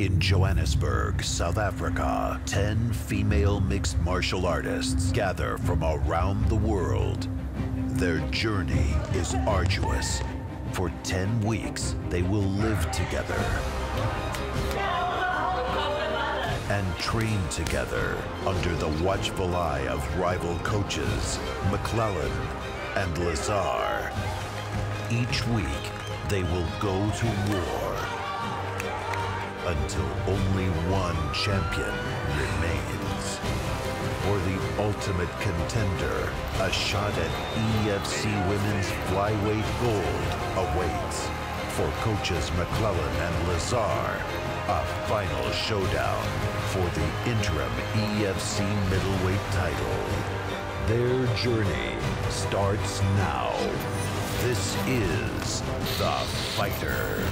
In Johannesburg, South Africa, 10 female mixed martial artists gather from around the world. Their journey is arduous. For 10 weeks, they will live together and train together under the watchful eye of rival coaches McLellan and Lesar. Each week, they will go to war until only one champion remains. For the ultimate contender, a shot at EFC Women's Flyweight Gold awaits. For coaches McLellan and Lesar, a final showdown for the interim EFC middleweight title. Their journey starts now. This is The Fighter.